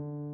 you